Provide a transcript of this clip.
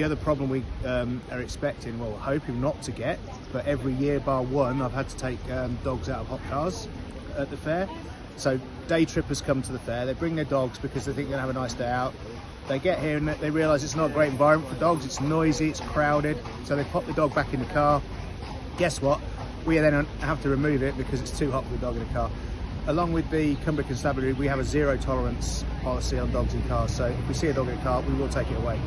the other problem we um, are expecting, well, hoping not to get, but every year bar one, I've had to take um, dogs out of hot cars at the fair. So day trippers come to the fair, they bring their dogs because they think they're going to have a nice day out. They get here and they realise it's not a great environment for dogs, it's noisy, it's crowded, so they pop the dog back in the car. Guess what? We then have to remove it because it's too hot for the dog in the car. Along with the Cumbria Constabulary, we have a zero tolerance policy on dogs in cars, so if we see a dog in a car, we will take it away.